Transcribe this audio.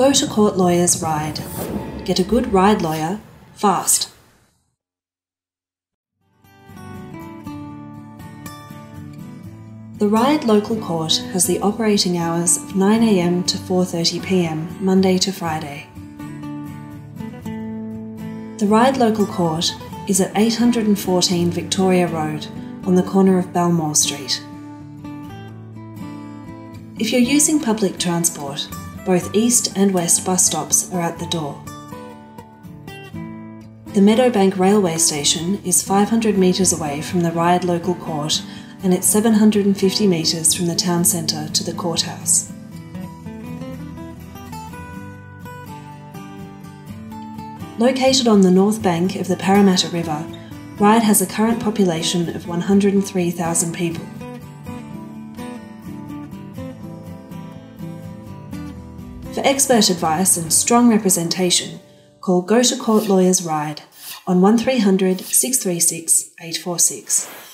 Go to Court Lawyers Ryde. Get a good Ryde lawyer fast. The Ryde Local Court has the operating hours of 9am to 4.30pm, Monday to Friday. The Ryde Local Court is at 814 Victoria Road on the corner of Belmore Street. If you're using public transport, both east and west bus stops are at the door. The Meadowbank Railway Station is 500 metres away from the Ryde Local Court and it's 750 metres from the town centre to the courthouse. Located on the north bank of the Parramatta River, Ryde has a current population of 103,000 people. For expert advice and strong representation, call Go to Court Lawyers Ryde on 1300 636 846.